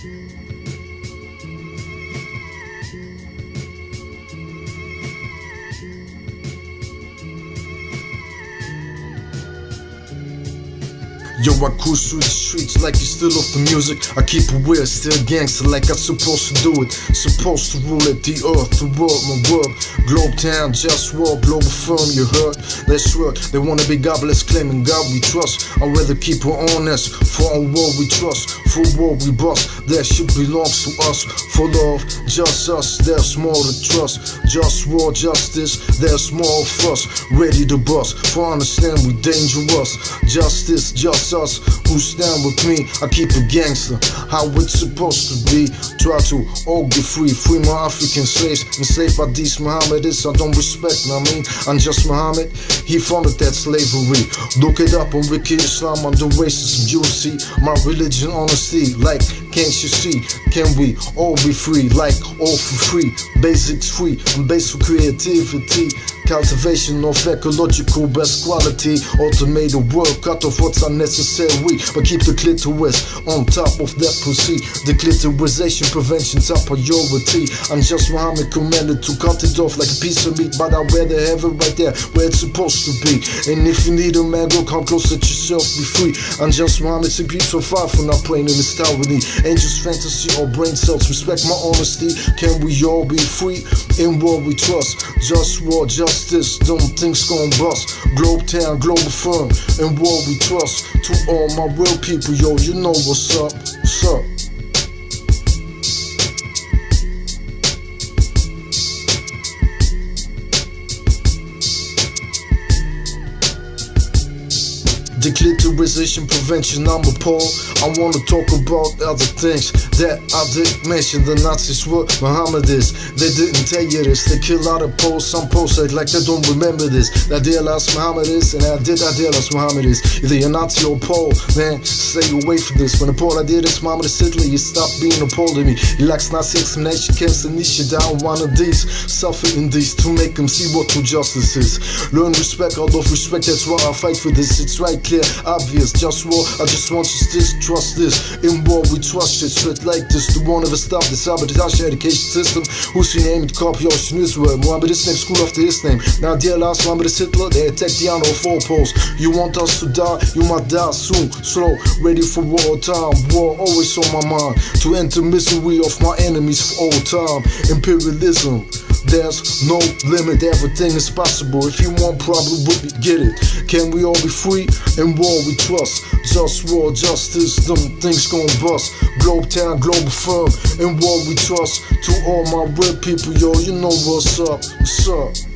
Thank you. Yo, I cruise through the streets like you still off the music. I keep it weird, still gangster like I'm supposed to do it. Supposed to rule it, the earth, the world, my world. Globe town, just war, global firm, you heard? Let's work. They wanna be godless, claiming God we trust. I'd rather keep it honest. For a war we trust, for war we bust. That shit belongs to us. For love, just us, there's more to trust. Just war, justice, there's more of us. Ready to bust. For understand we dangerous. Justice, Justice, just us who stand with me. I keep it gangster, how it's supposed to be. Try to all get free, free my African slaves. Enslaved by these Mohammedists, I don't respect, I mean, I'm just Muhammad. He founded that slavery. Look it up on Wiki Islam on the racism. You see my religion, honesty. Like, can't you see? Can we all be free? Like, all for free. Basics free. I'm based for creativity. Cultivation of ecological best quality. Automated work, cut off what's unnecessary. But keep the clitoris on top of that pussy. The clitorisation prevention top priority. I'm just Muhammad commanded to cut it off like a piece of meat. But I'd rather have it right there where it's supposed to be. And if you need a man, go come close, let yourself be free. I'm just Muhammad, six be so far from not playing in this tower. Angels, fantasy, or brain cells. Respect my honesty. Can we all be free in what we trust? Just war, justice. Them things gon' bust. Globe town, global firm, and what we trust. To all my real people, yo, you know what's up. What's up? The clitorisation prevention, I'm appalled. I wanna talk about other things that I didn't mention. The Nazis were Mohammedists. They didn't tell you this. They kill out of Poles. Some Poles act like they don't remember this. That dear last Mohammedists, and I did I dear last Mohammedists. Either you're Nazi or Pole, man, stay away from this. When the Pole I did this, Mohammed Hitler, you stop being a Pole to me. He likes Nazi examination, camps and niche down one of these. Suffer in these to make them see what true justice is. Learn respect out of respect, that's why I fight for this. It's right clear, obvious, just war. I just want justice, trust this. In war, we trust shit straight like this. The one of us stop the sabotage education system. Who's your name? Copy ocean Israel. Muhammad is name, school after his name. Now, dear last Muhammad is Hitler, they attack the honor of all poles. You want us to die, you might die soon. Slow, ready for war time. War always on my mind. To enter misery of my enemies for all time. Imperialism. There's no limit, everything is possible. If you want problem with me, get it. Can we all be free? and war we trust. Just war, justice, them things gon' bust. Globe town, global firm. and war we trust. To all my real people, yo, you know what's up. What's up?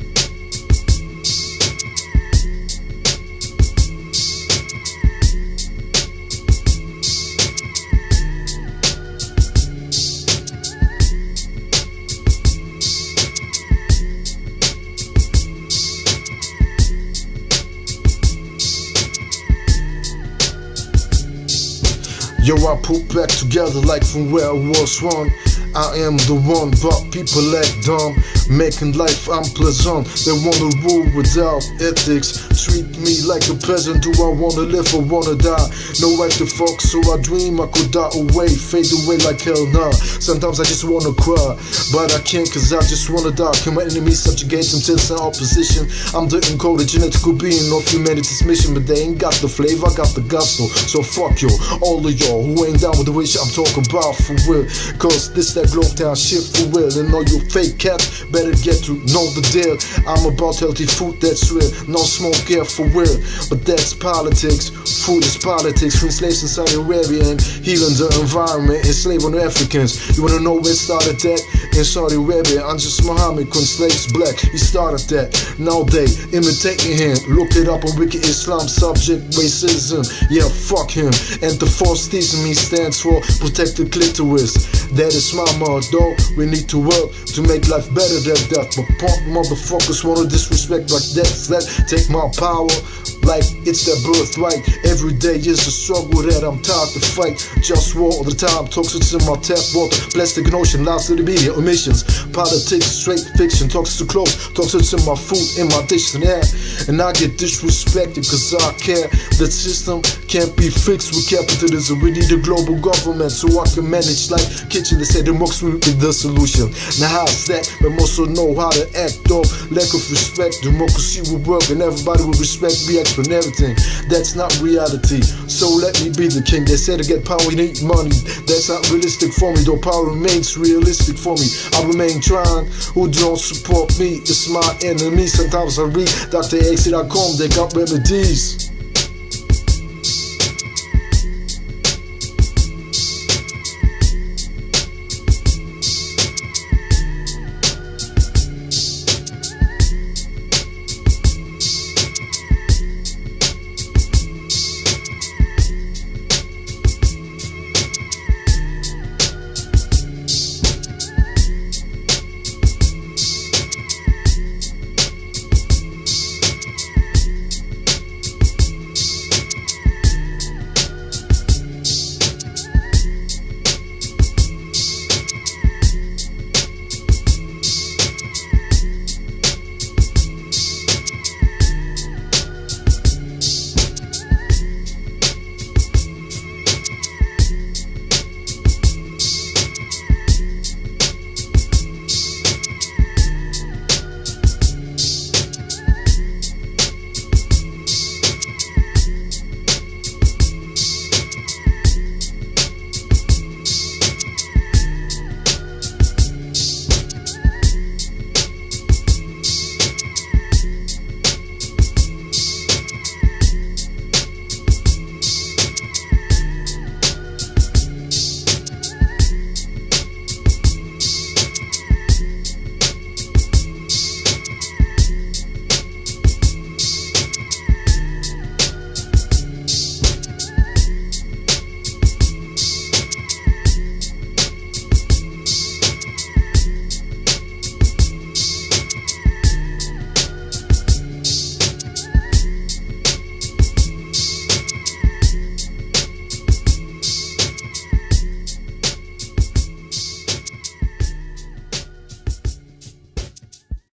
Yo, I put back together like from where I was one. I am the one, but people act dumb, making life unpleasant. They wanna rule without ethics, treat me like a peasant. Do I wanna live or wanna die? No right to fuck, so I dream I could die away, fade away like hell nah. Sometimes I just wanna cry, but I can't cause I just wanna die. Can my enemies subjugate them to some opposition? I'm the encoded genetical being of humanity's mission, but they ain't got the flavor, I got the gusto. So fuck you, all of y'all who ain't down with the wish I'm talking about for real. Cause this that globe town shit for real. And all you fake cats better get to know the deal. I'm about healthy food that's real. No smoke air for real. But that's politics. Food is politics. In Saudi Arabia and healing the environment. Enslaving Africans. You wanna know where started that? In Saudi Arabia, I'm just Muhammad when slaves black. He started that. Now they imitating him. Look it up on Wiki Islam subject racism. Yeah, fuck him. And the false theism he stands for protect the clitoris. That is my motto. We need to work to make life better than death. But punk motherfuckers wanna disrespect like that. That take my power. Like it's their birthright. Every day is a struggle that I'm tired to fight. Just war all the time, toxic in my tap water. Plastic notion, lies to the media, omissions, Politics, straight fiction, toxic to clothes, toxic in my food, in my dish and air. And I get disrespected cause I care. The system can't be fixed with capitalism. We need a global government so I can manage like kitchen. They say democracy will be the solution. Now how's that? But also know how to act off lack of respect. Democracy will work and everybody will respect me and everything. That's not reality. So let me be the king. They said to get power, you need money. That's not realistic for me, though power remains realistic for me. I remain trying. Who don't support me? It's my enemy. Sometimes I read Dr. X.com, they got remedies.